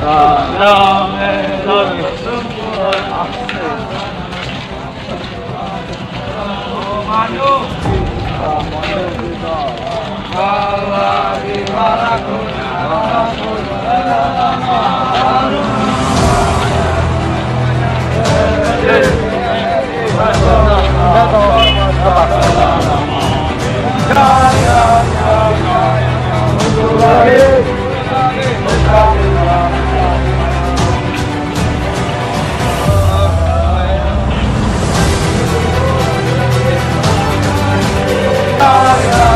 사랑의 너를 승부한 네네 네.